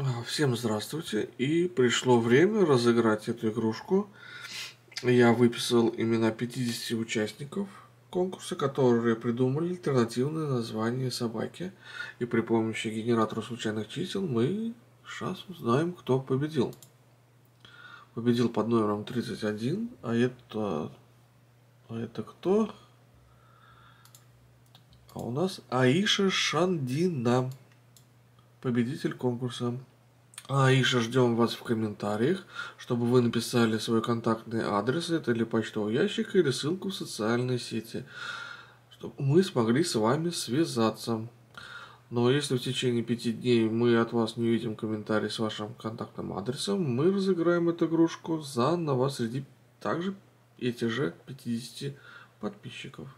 А, Всем здравствуйте. И пришло время разыграть эту игрушку. Я выписал имена 50 участников конкурса, которые придумали альтернативное название собаки. И при помощи генератора случайных чисел мы сейчас узнаем, кто победил. Победил под номером 31, а это... А это кто? А у нас Аиша Шандина, победитель конкурса. Аиша, ждем вас в комментариях, чтобы вы написали свой контактный адрес, это или почтовый ящик, или ссылку в социальные сети, чтобы мы смогли с вами связаться. Но если в течение пяти дней мы от вас не увидим комментарий с вашим контактным адресом, мы разыграем эту игрушку заново среди также этих же 50 подписчиков.